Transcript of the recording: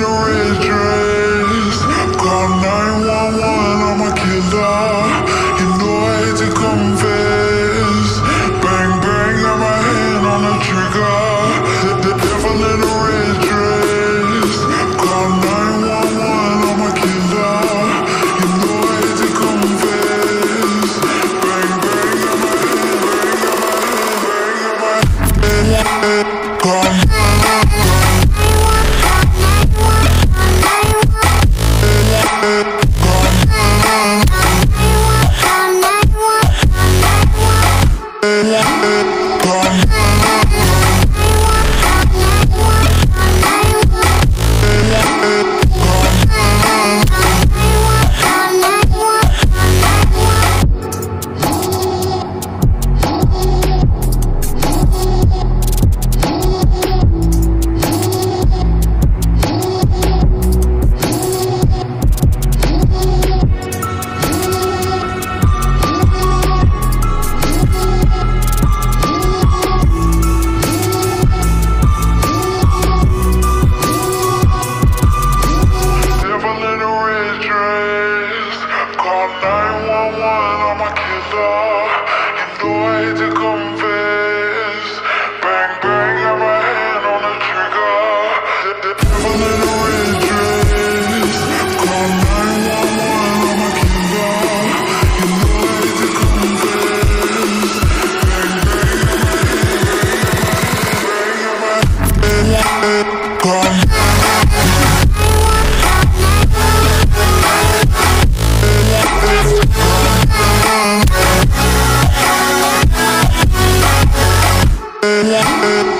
generation. Devil Call 911 on my killer. I hate to confess. Bang, bang, got my hand on the trigger. The devil in. Call 911 on my killer. I hate to confess. Bang, bang. Call Devil